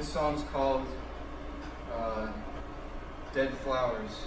This song's called uh, Dead Flowers.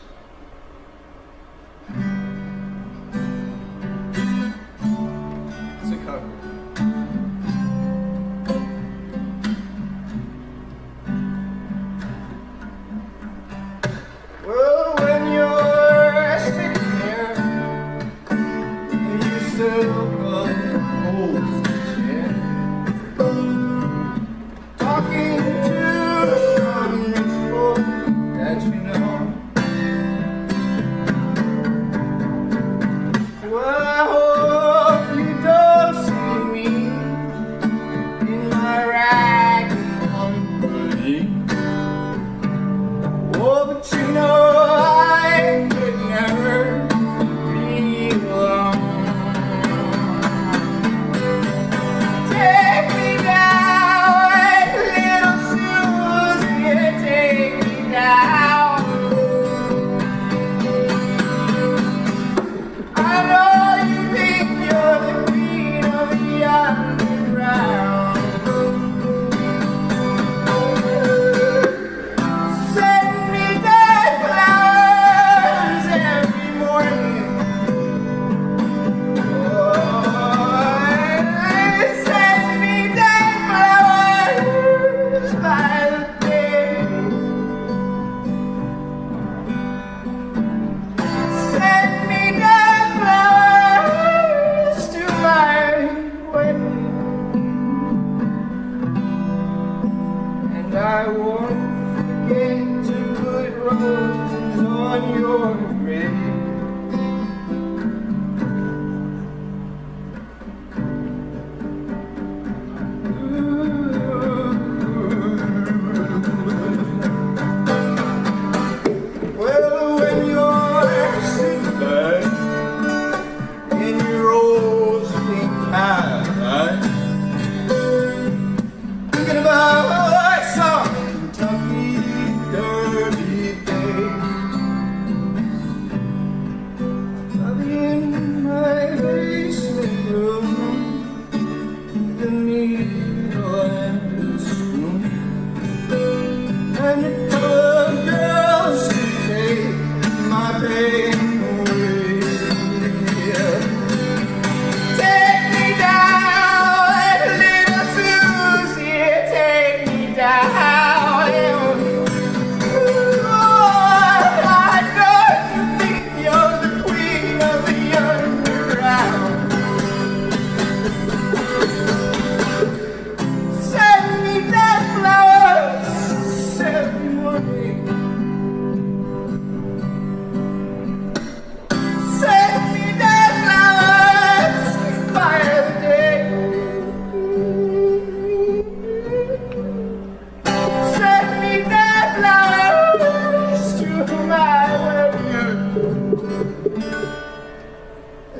me.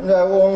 no,